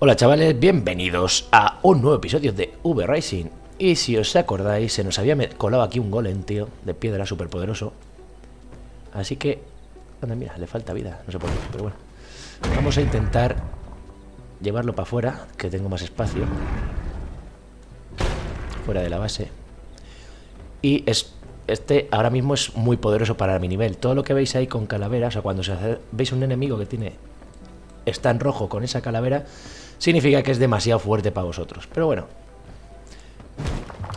Hola chavales, bienvenidos a un nuevo episodio de V Rising. Y si os acordáis, se nos había colado aquí un golem, tío, de piedra súper poderoso. Así que... Anda, mira, le falta vida, no sé por qué, pero bueno. Vamos a intentar llevarlo para afuera, que tengo más espacio. Fuera de la base. Y es, este ahora mismo es muy poderoso para mi nivel. Todo lo que veis ahí con calaveras, o sea, cuando se veis un enemigo que tiene está en rojo con esa calavera, significa que es demasiado fuerte para vosotros. Pero bueno,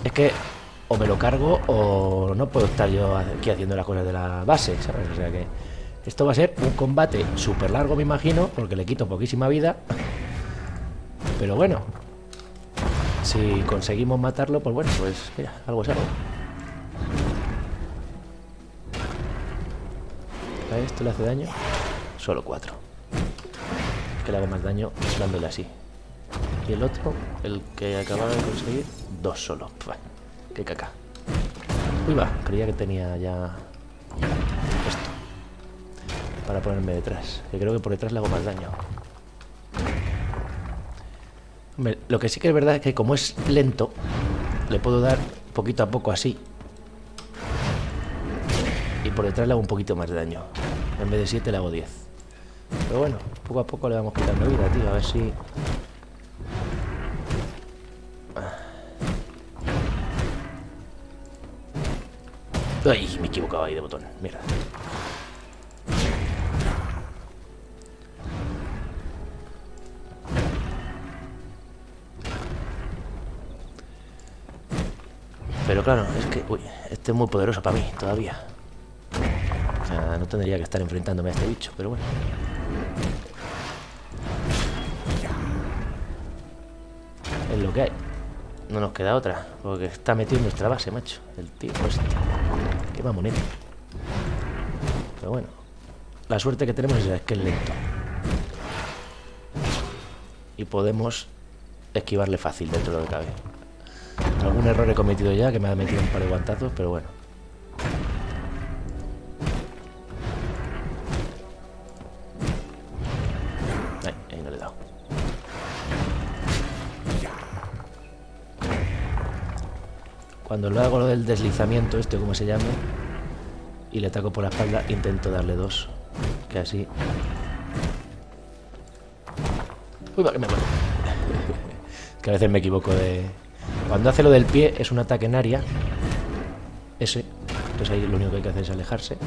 es que o me lo cargo o no puedo estar yo aquí haciendo las cosas de la base, ¿sabes? O sea que esto va a ser un combate súper largo, me imagino, porque le quito poquísima vida. Pero bueno, si conseguimos matarlo, pues bueno, pues mira, algo es algo. ¿A esto le hace daño? Solo cuatro. Que le hago más daño dándole así. Y el otro, el que acababa de conseguir, dos solo. Qué caca. Uy, va, creía que tenía ya esto. Para ponerme detrás. Que creo que por detrás le hago más daño. Hombre, lo que sí que es verdad es que como es lento, le puedo dar poquito a poco así. Y por detrás le hago un poquito más de daño. En vez de 7 le hago 10. Pero bueno, poco a poco le vamos quitando vida, tío. A ver si... Ay, me he equivocado ahí de botón. Mira. Pero claro, es que... Uy, este es muy poderoso para mí todavía. O sea, no tendría que estar enfrentándome a este bicho, pero bueno. Que hay. No nos queda otra, porque está metido en nuestra base, macho. El tío este. Qué mamonete. Pero bueno. La suerte que tenemos es que es lento. Y podemos esquivarle fácil dentro de lo que cabe. Algún error he cometido ya, que me ha metido un par de guantazos, pero bueno. Cuando lo hago lo del deslizamiento, este como se llame, y le ataco por la espalda, intento darle dos. Que así... Uy, va que me muero. que a veces me equivoco de... Cuando hace lo del pie es un ataque en área. Ese. Entonces ahí lo único que hay que hacer es alejarse.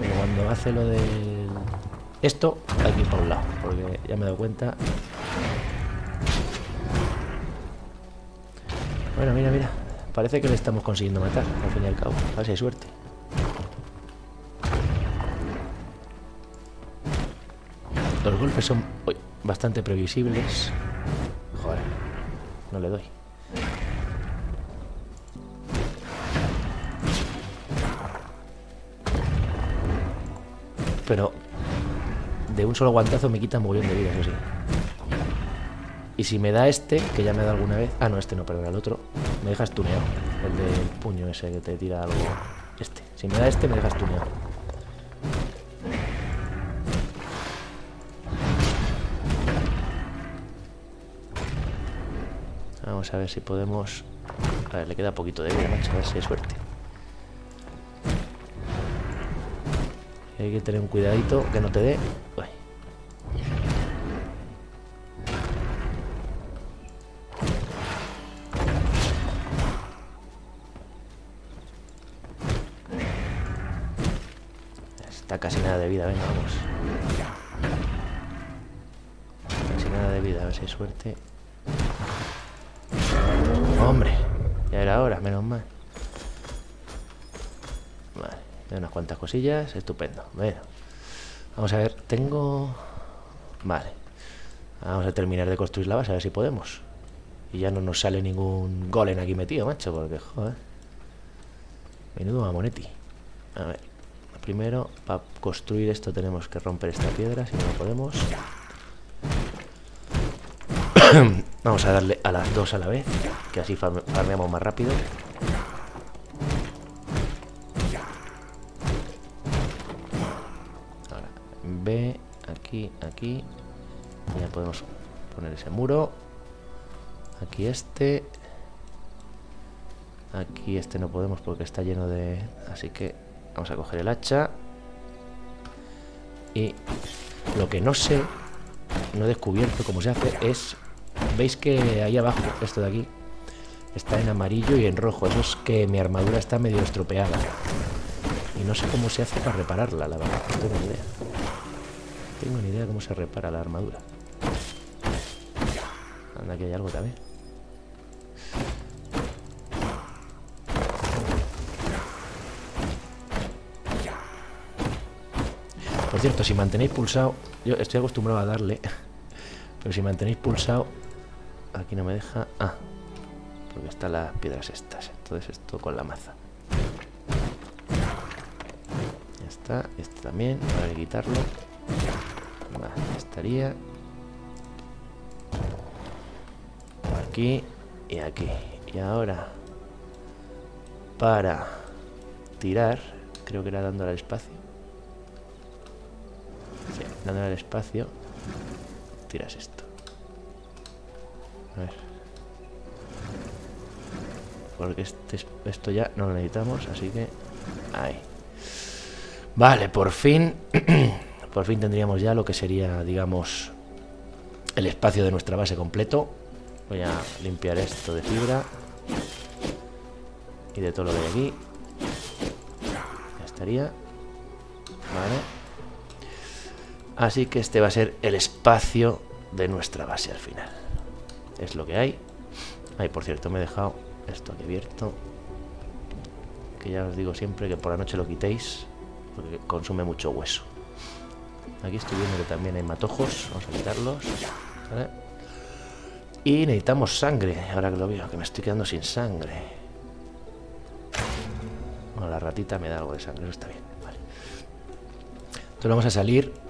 Pero cuando hace lo del... Esto hay que ir para un lado. Porque ya me he dado cuenta. Bueno, mira, mira. Parece que le estamos consiguiendo matar, al fin y al cabo. A ver si hay suerte. Los golpes son bastante previsibles. Joder, no le doy. Pero de un solo guantazo me quita un mogollón de vida, eso sí. Y si me da este, que ya me dado alguna vez... Ah, no, este no, perdón, el otro. Me dejas tuneado. El del puño ese que te tira algo... Este. Si me da este, me dejas tuneado. Vamos a ver si podemos... A ver, le queda poquito de vida, macho. A ver si hay suerte. Hay que tener un cuidadito que no te dé... de vida, venga, vamos. Casi nada de vida, a ver si hay suerte. Hombre, ya era hora, menos mal. Vale, unas cuantas cosillas, estupendo. Bueno, vamos a ver, tengo... Vale, vamos a terminar de construir la base, a ver si podemos. Y ya no nos sale ningún golem aquí metido, macho, porque, joder. Menudo mamonetti. A ver, primero, para construir esto tenemos que romper esta piedra, si no lo podemos. Vamos a darle a las dos a la vez, que así farmeamos más rápido. Ahora, B, aquí, aquí. Ya podemos poner ese muro. Aquí este. Aquí este no podemos porque está lleno de... Así que vamos a coger el hacha. Y lo que no sé, no he descubierto cómo se hace, es... ¿Veis que ahí abajo, esto de aquí, está en amarillo y en rojo? Eso es que mi armadura está medio estropeada. Y no sé cómo se hace para repararla, la verdad. No tengo ni idea. No tengo ni idea cómo se repara la armadura. Anda, que hay algo también. Cierto, si mantenéis pulsado... Yo estoy acostumbrado a darle. Pero si mantenéis pulsado... Aquí no me deja... Ah, porque están las piedras estas. Entonces esto con la maza. Ya está. Este también. Para quitarlo. Estaría. Aquí y aquí. Y ahora... Para tirar... Creo que era dándole al espacio dándole al espacio, tiras esto. A ver. Porque este, esto ya no lo necesitamos, así que... Ahí. Vale, por fin... por fin tendríamos ya lo que sería, digamos... El espacio de nuestra base completo. Voy a limpiar esto de fibra. Y de todo lo que hay aquí. Ya estaría. Vale. Así que este va a ser el espacio de nuestra base al final. Es lo que hay. Ay, por cierto, me he dejado esto aquí abierto. Que ya os digo siempre que por la noche lo quitéis. Porque consume mucho hueso. Aquí estoy viendo que también hay matojos. Vamos a quitarlos. Y necesitamos sangre. Ahora que lo veo, que me estoy quedando sin sangre. Bueno, la ratita me da algo de sangre. Eso está bien. Vale. Entonces vamos a salir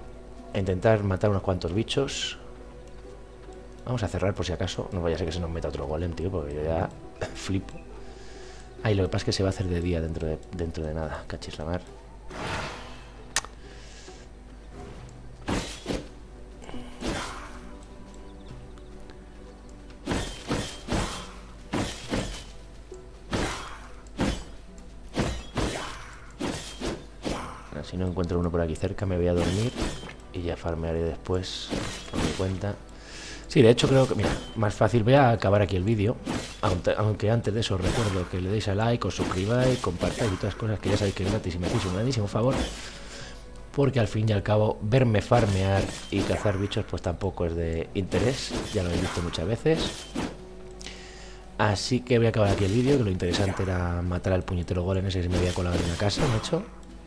intentar matar unos cuantos bichos. Vamos a cerrar por si acaso. No vaya a ser que se nos meta otro golem, tío, porque yo ya flipo. Ahí lo que pasa es que se va a hacer de día dentro de, dentro de nada. Cachis la mar. Si no encuentro uno por aquí cerca, me voy a dormir y ya farmearé después por mi cuenta. Sí, de hecho creo que, mira, más fácil, voy a acabar aquí el vídeo, aunque, antes de eso recuerdo que le deis a like, os suscribáis, compartáis y todas las cosas que ya sabéis que es gratis y me hacéis un grandísimo favor, porque al fin y al cabo verme farmear y cazar bichos pues tampoco es de interés, ya lo he visto muchas veces. Así que voy a acabar aquí el vídeo, que lo interesante era matar al puñetero golem ese que se me había colado en la casa, de hecho.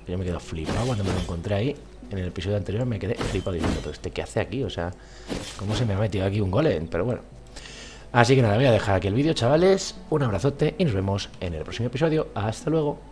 Yo me quedo flipado cuando me lo encontré ahí en el episodio anterior me quedé flipado diciendo, pero este qué hace aquí, o sea, ¿cómo se me ha metido aquí un golem? Pero bueno. Así que nada, voy a dejar aquí el vídeo, chavales. Un abrazote y nos vemos en el próximo episodio. Hasta luego.